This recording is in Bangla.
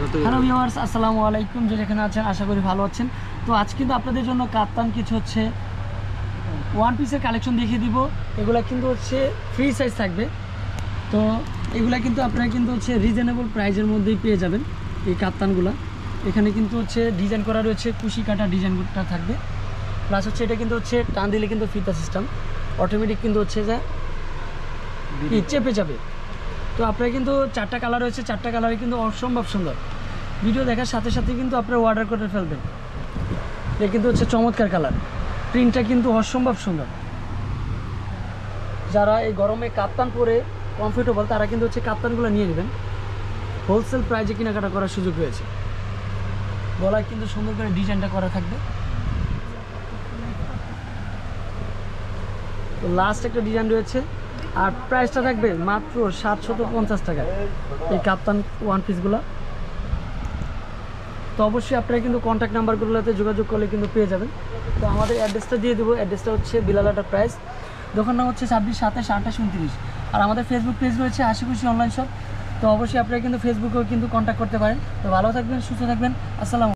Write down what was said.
হ্যালো ভিউয়ার্স আসসালামু আলাইকুম। যে যেখানে আছেন আশা করি ভালো আছেন। তো আজ কিন্তু আপনাদের জন্য কাপ্তান কিছু হচ্ছে ওয়ান পিসের কালেকশন দেখিয়ে দিব। এগুলা কিন্তু হচ্ছে ফ্রি সাইজ থাকবে। তো এগুলা কিন্তু আপনারা কিন্তু হচ্ছে রিজনেবল প্রাইজের মধ্যেই পেয়ে যাবেন এই কাপ্তানগুলা এখানে কিন্তু হচ্ছে ডিজাইন করা রয়েছে কুশি কাটা ডিজাইনটা থাকবে। প্লাস হচ্ছে এটা কিন্তু হচ্ছে টান দিলে কিন্তু ফিতা সিস্টেম অটোমেটিক কিন্তু হচ্ছে যে চেপে যাবে। তো আপনার কিন্তু চারটা কালার রয়েছে, চারটা কালারই কিন্তু অসম্ভব সুন্দর। ভিডিও দেখার সাথে সাথে কিন্তু আপনারা অর্ডার করে ফেলবেন। এটা কিন্তু হচ্ছে চমৎকার কালার প্রিন্টটা কিন্তু অসম্ভব সুন্দর। যারা এই গরমে কাপ্তান পরে কমফোর্টেবল তারা কিন্তু হচ্ছে কাপ্তানগুলো নিয়ে নেবেন। হোলসেল প্রাইজে কেনাকাটা করার সুযোগ রয়েছে। গলায় কিন্তু সুন্দর করে ডিজাইনটা করা থাকবে। তো লাস্ট একটা ডিজাইন রয়েছে। আর প্রাইসটা থাকবে মাত্র সাতশত পঞ্চাশ টাকা। এই কাপ্তান ওয়ান পিসগুলো তো অবশ্যই আপনারা কিন্তু কন্ট্যাক্ট নাম্বারগুলোতে যোগাযোগ করলে কিন্তু পেয়ে যাবেন। তো আমাদের অ্যাড্রেসটা দিয়ে দেবো। অ্যাড্রেসটা হচ্ছে বিলালাটা প্রাইস দোকান নাম হচ্ছে ছাব্বিশ সাতাশ আঠাশ উনত্রিশ। আর আমাদের ফেসবুক পেজ রয়েছে আশি খুশি অনলাইন শপ তো অবশ্যই আপনারা কিন্তু ফেসবুকেও কিন্তু কন্ট্যাক্ট করতে পারেন। তো ভালো থাকবেন, সুস্থ থাকবেন। আসসালাম